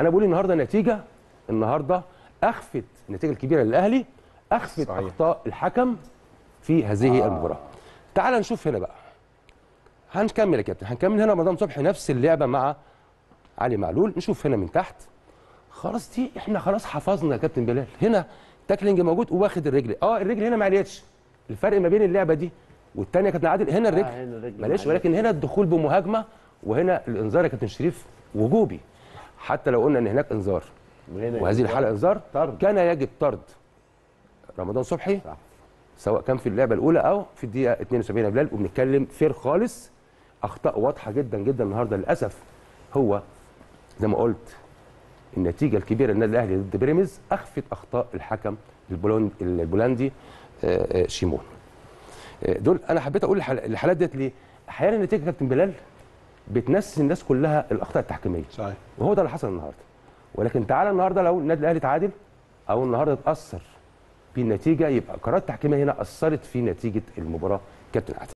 أنا بقول النهارده نتيجة النهارده أخفت النتيجة الكبيرة للأهلي أخفت صحيح. أخطاء الحكم في هذه آه. المباراة. تعال نشوف هنا بقى. هنكمل يا كابتن هنكمل هنا رمضان صبحي نفس اللعبة مع علي معلول. نشوف هنا من تحت. خلاص دي إحنا خلاص حفظنا يا كابتن بلال. هنا تاكلينج موجود وواخد الرجل. آه الرجل هنا ما عليتش الفرق ما بين اللعبة دي والثانيه كابتن عادل هنا الرجل. الرجل معلش. ولكن هنا الدخول بمهاجمة وهنا الإنذار يا كابتن شريف وجوبي. حتى لو قلنا إن هناك إنذار. وهذه الحلقة إنذار. كان يجب طرد. رمضان صبحي صح. سواء كان في اللعبة الأولى أو في الدقيقة 72 يا بلال وبنتكلم fair خالص. أخطاء واضحة جدا جدا النهارده للأسف. هو زي ما قلت النتيجة الكبيرة للنادي الأهلي ضد بيراميدز أخفت أخطاء الحكم البولند البولندي آه، آه، شيمون. آه، دول أنا حبيت أقول الحالات ديت ليه؟ أحيانا النتيجة كابتن بلال بتنسي الناس كلها الأخطاء التحكيمية. صحيح. وهو ده اللي حصل النهارده. ولكن تعالى النهارده لو النادي الأهلي تعادل أو النهارده اتأثر بالنتيجه يبقى قرارات التحكيميه هنا أثرت في نتيجة المباراة كابتن عادل